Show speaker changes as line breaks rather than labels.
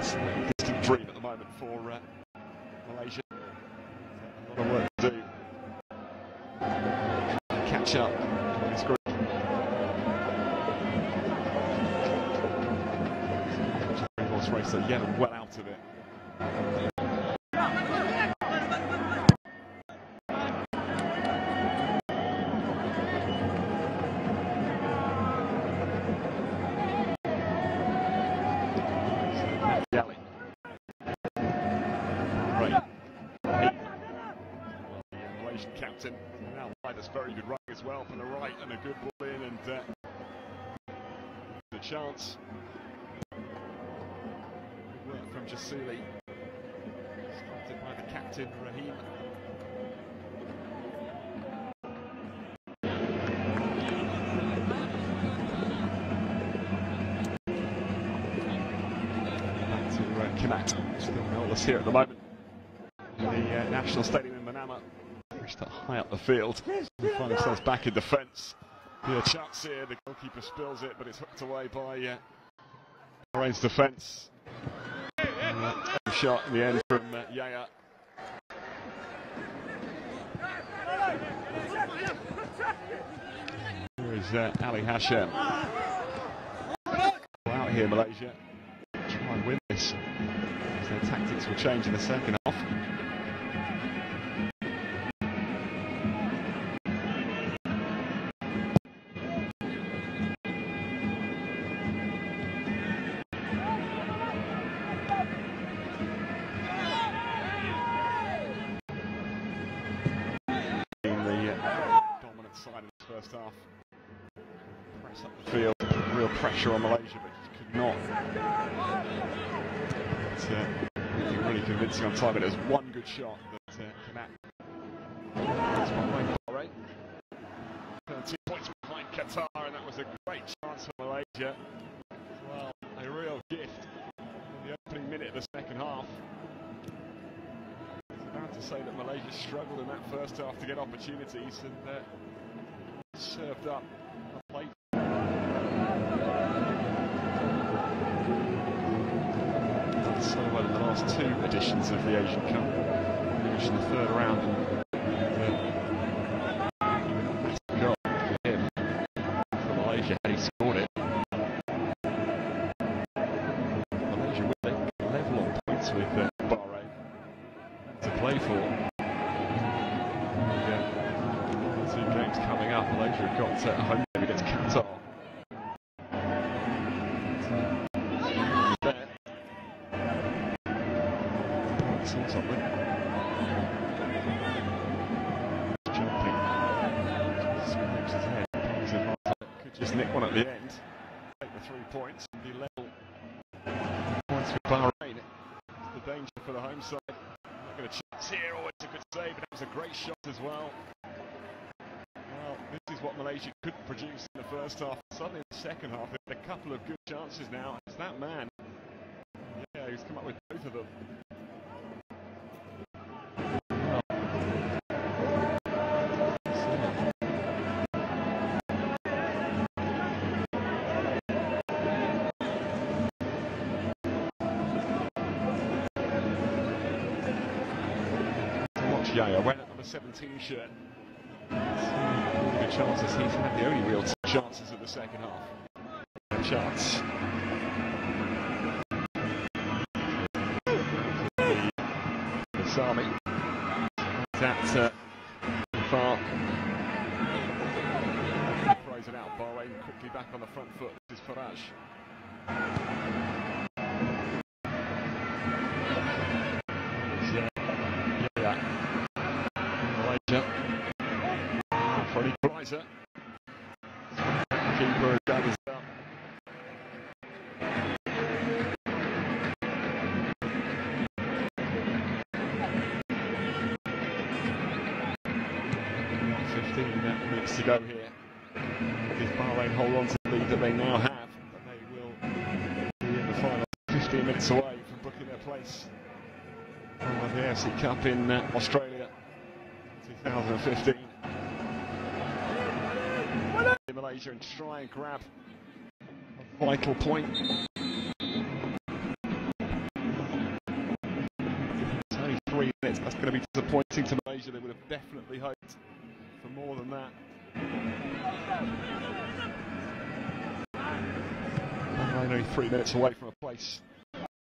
It's a distant dream at the moment for uh, Malaysia. A lot of work to do. Catch up in this. Horse racer Yemen well out of it. Captain. Now Midas very good running as well from the right and a good ball in and uh, the chance. Good work from Jasuli. Started by the captain to uh, Kanat. Still goalless here at the moment. The uh, National Stadium in Manama. Pushed high up the field. We find ourselves back in defence. Be a chance here. The goalkeeper spills it, but it's hooked away by uh, Bahrain's defence. Uh, shot in the end from uh, Yaya. Here is uh, Ali Hashem. Out here, Malaysia. Try and win this. As their tactics will change in the second half. Side in the first half. Press up the field, real pressure on Malaysia, but just could not. But, uh, really convincing on time. But was one good shot that uh, Kanak. That's one way Bahrain. Two points behind Qatar, and that was a great chance for Malaysia. Well, a real gift in the opening minute of the second half. To say that Malaysia struggled in that first half to get opportunities and uh, served up so well in the last two editions of the Asian Cup. Finished in the third round and uh, him for Malaysia he scored it. Malaysia with a level on points with uh, Bahrain to play for. Malaysia have got uh, a home game against Qatar. Something. Jumping. Could just nick one at the end. Take the three points and be level. Points for Bahrain. The danger for the home side. Not going to chance here. It's a good save, but it was a great shot as well. This is what Malaysia couldn't produce in the first half. Suddenly in the second half, they had a couple of good chances now. It's that man. Yeah, he's come up with both of them. Yaya wearing number 17 shirt. Chances. He's had the only real chances of the second half. Chance. Sami. That's uh, far. Throws it out. Bahrain quickly back on the front foot. This is Faraj. Yeah. Yeah. Malaysia. Equaliser. Keeper his job. Fifteen minutes to go here. If Bahrain hold on to the lead that they now have, but they will be in the final 15 minutes away from booking their place from the AFC Cup in uh, Australia 2015. Malaysia and try and grab a vital point. It's only three minutes. That's going to be disappointing to Malaysia. They would have definitely hoped for more than that. Only three minutes away from a place